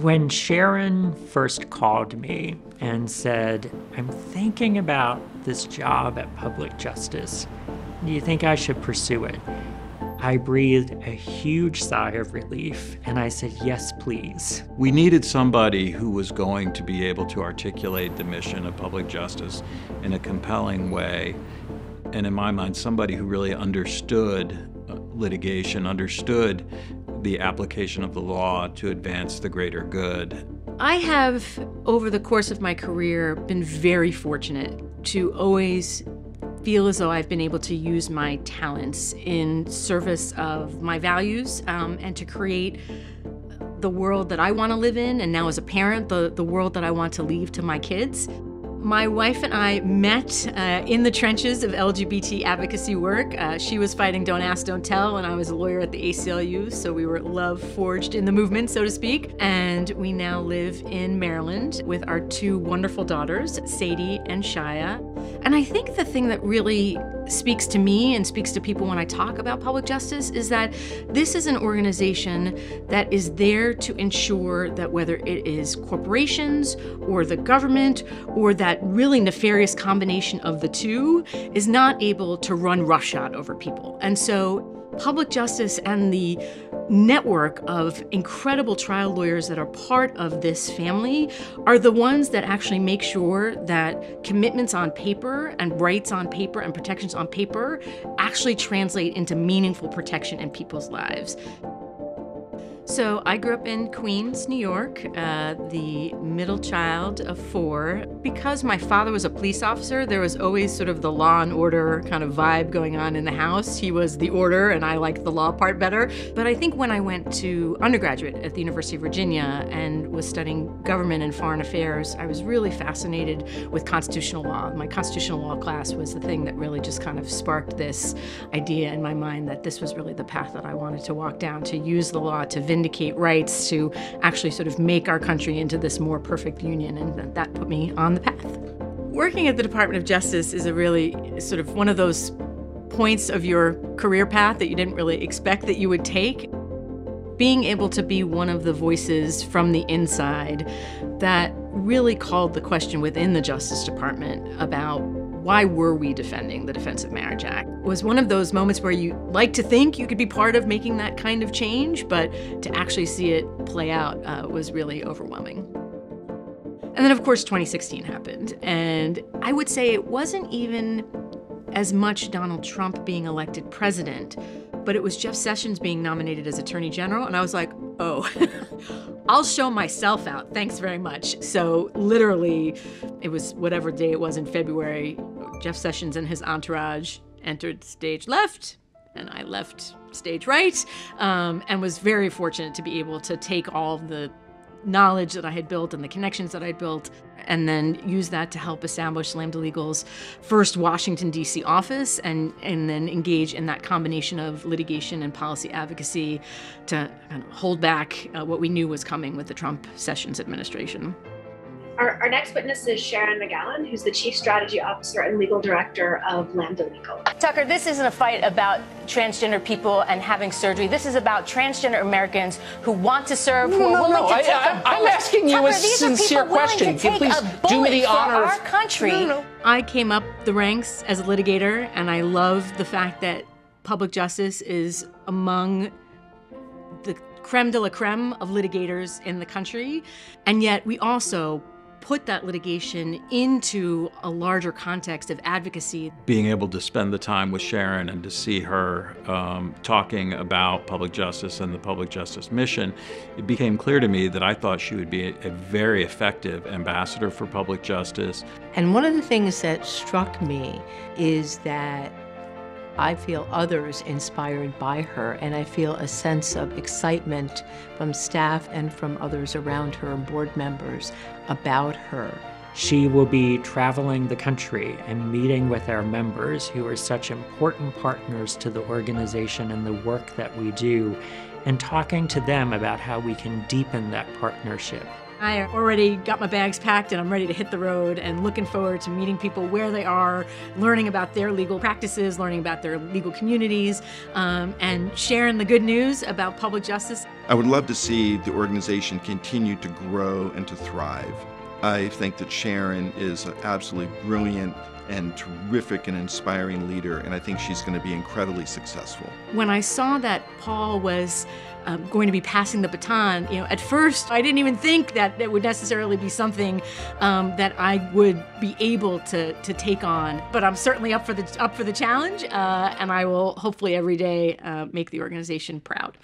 When Sharon first called me and said, I'm thinking about this job at Public Justice, do you think I should pursue it? I breathed a huge sigh of relief and I said, Yes, please. We needed somebody who was going to be able to articulate the mission of public justice in a compelling way. And in my mind, somebody who really understood uh, litigation, understood the application of the law to advance the greater good. I have, over the course of my career, been very fortunate to always feel as though I've been able to use my talents in service of my values um, and to create the world that I want to live in, and now as a parent, the, the world that I want to leave to my kids. My wife and I met uh, in the trenches of LGBT advocacy work. Uh, she was fighting Don't Ask, Don't Tell, and I was a lawyer at the ACLU, so we were love forged in the movement, so to speak. And we now live in Maryland with our two wonderful daughters, Sadie and Shia. And I think the thing that really speaks to me and speaks to people when I talk about public justice is that this is an organization that is there to ensure that whether it is corporations or the government or that really nefarious combination of the two is not able to run roughshod over people. And so public justice and the network of incredible trial lawyers that are part of this family are the ones that actually make sure that commitments on paper and rights on paper and protections on paper actually translate into meaningful protection in people's lives. So I grew up in Queens, New York, uh, the middle child of four. Because my father was a police officer, there was always sort of the law and order kind of vibe going on in the house. He was the order, and I liked the law part better. But I think when I went to undergraduate at the University of Virginia and was studying government and foreign affairs, I was really fascinated with constitutional law. My constitutional law class was the thing that really just kind of sparked this idea in my mind that this was really the path that I wanted to walk down, to use the law to vindicate rights, to actually sort of make our country into this more perfect union, and that put me on the path. Working at the Department of Justice is a really sort of one of those points of your career path that you didn't really expect that you would take. Being able to be one of the voices from the inside that really called the question within the Justice Department about why were we defending the Defense of Marriage Act? It was one of those moments where you like to think you could be part of making that kind of change, but to actually see it play out uh, was really overwhelming. And then, of course, 2016 happened. And I would say it wasn't even as much Donald Trump being elected president, but it was Jeff Sessions being nominated as Attorney General. And I was like, oh, I'll show myself out. Thanks very much. So, literally, it was whatever day it was in February, Jeff Sessions and his entourage entered stage left, and I left stage right, um, and was very fortunate to be able to take all the knowledge that I had built and the connections that I'd built, and then use that to help establish Lambda Legal's first Washington, D.C. office, and, and then engage in that combination of litigation and policy advocacy to kind of hold back uh, what we knew was coming with the Trump Sessions administration. Our, our, next witness is Sharon McGowan, who's the Chief Strategy Officer and Legal Director of Lambda Legal. Tucker, this isn't a fight about transgender people and having surgery. This is about transgender Americans who want to serve, no, who are no, willing no. to take I, I, am asking you Tucker, a sincere question. Can you please do me the honor of our country? No, no. I came up the ranks as a litigator, and I love the fact that public justice is among the creme de la creme of litigators in the country, and yet we also put that litigation into a larger context of advocacy. Being able to spend the time with Sharon and to see her um, talking about public justice and the public justice mission, it became clear to me that I thought she would be a, a very effective ambassador for public justice. And one of the things that struck me is that I feel others inspired by her, and I feel a sense of excitement from staff and from others around her, board members, about her. She will be traveling the country and meeting with our members who are such important partners to the organization and the work that we do, and talking to them about how we can deepen that partnership. I already got my bags packed and I'm ready to hit the road and looking forward to meeting people where they are, learning about their legal practices, learning about their legal communities, um, and sharing the good news about public justice. I would love to see the organization continue to grow and to thrive. I think that Sharon is an absolutely brilliant and terrific and inspiring leader, and I think she's going to be incredibly successful. When I saw that Paul was um, going to be passing the baton, you know, at first I didn't even think that it would necessarily be something um, that I would be able to to take on. But I'm certainly up for the up for the challenge, uh, and I will hopefully every day uh, make the organization proud.